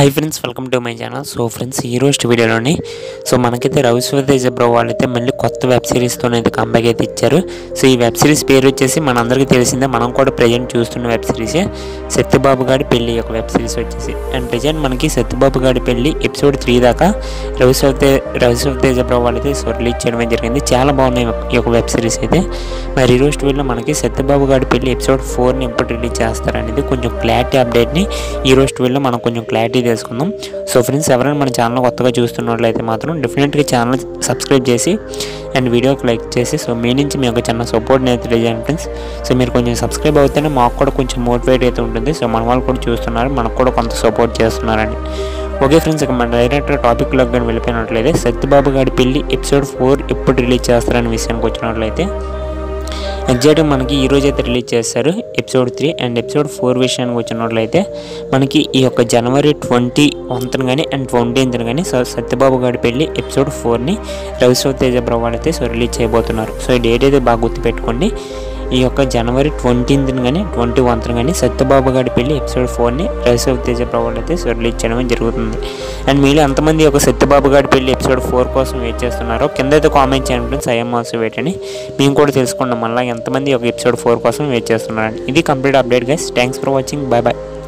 Hi friends welcome to my channel so friends ఈ రోజు వీడియోలోని సో మనకైతే రవిశ్వతేజ బ్రో వాళ్ళైతే మళ్ళీ కొత్త వెబ్ సిరీస్తో అయితే కంబ్యాక్ అయితే ఇచ్చారు. సో ఈ వెబ్ సిరీస్ పేరు వచ్చేసి మనందరికీ తెలిసిందే మనం కూడా ప్రజెంట్ చూస్తున్న వెబ్ సిరీసే సత్యబాబు గారి పెళ్ళి ఒక వెబ్ సిరీస్ వచ్చేసి. అండ్ ప్రజెంట్ మనకి సత్యబాబు గారి పెళ్ళి ఎపిసోడ్ త్రీ దాకా రవిశ్వతే రవిశ్వతేజ బ్రో వాళ్ళైతే సో రిలీజ్ చేయడం జరిగింది. చాలా బాగున్నాయి ఈ యొక్క వెబ్ సిరీస్ అయితే. మరి ఈ రోజు వీడియోలో మనకి సత్యబాబు గారి పెళ్ళి ఎపిసోడ్ ఫోర్ని ఎప్పుడు రిలీజ్ చేస్తారనేది కొంచెం క్లారిటీ అప్డేట్ని ఈ రోజు వీడియోలో మనం కొంచెం క్లారిటీ చేసుకుందాం. సో ఫ్రెండ్స్ ఎవరైనా మన ఛానల్ కొత్తగా చూస్తున్నట్లయితే మాత్రం డెఫినెట్గా ఛానల్ సబ్స్క్రైబ్ చేసి అండ్ వీడియోకి లైక్ చేసి సో మీ నుంచి మీ యొక్క చిన్న సపోర్ట్ నేను తెలియజేయండి ఫ్రెండ్స్. సో మీరు కొంచెం సబ్స్క్రైబ్ అవుతేనే మాకు కూడా కొంచెం మోటివేట్ అయితే ఉంటుంది. సో మన వాళ్ళు కూడా చూస్తున్నారు మనకు కూడా కొంత సపోర్ట్ చేస్తున్నారని. ఓకే ఫ్రెండ్స్ ఇక మన డైరెక్ట్ టాపిక్లోకి కానీ వెళ్ళిపోయినట్లయితే సత్యబాబు గారి పెళ్ళి ఎపిసోడ్ ఫోర్ ఎప్పుడు రిలీజ్ చేస్తారనే విషయానికి వచ్చినట్లయితే ఎగ్జాక్ట్గా మనకి ఈ అయితే రిలీజ్ చేస్తారు episode three and episode four విషయానికి వచ్చినట్లయితే మనకి ఈ యొక్క జనవరి ట్వంటీ వన్త్న కానీ అండ్ ట్వంటీన్త్ కానీ సో సత్యబాబు గారి పెళ్ళి ఎపిసోడ్ ఫోర్ని రవిశ్వ తేజ బ్రవాడ్ అయితే సో రిలీజ్ చేయబోతున్నారు. సో ఈ డేట్ అయితే బాగా గుర్తుపెట్టుకోండి. ఈ యొక్క జనవరి ట్వంటీన్త్ కానీ ట్వంటీ వన్త్న కానీ సత్యబాబు గారి పెళ్ళి ఎపిసోడ్ ఫోర్ని రవిశ్వ తేజ బ్రవాడ్ అయితే సో రిలీజ్ చేయడం జరుగుతుంది. అండ్ మీలో ఎంతమంది యొక్క సత్యబాబు గారి పెళ్ళి ఎపిసోడ్ ఫోర్ కోసం వెయిట్ చేస్తున్నారో కింద అయితే కామెంట్ చేయండి సయం ఐఎమ్ ఆల్సో వెయిట్ అని మేము కూడా తెలుసుకున్నాం మళ్ళీ ఎంతమంది ఒక ఎపిసోడ్ ఫోర్ కోసం వెయిట్ చేస్తున్నారండి ఇది complete update guys thanks for watching bye bye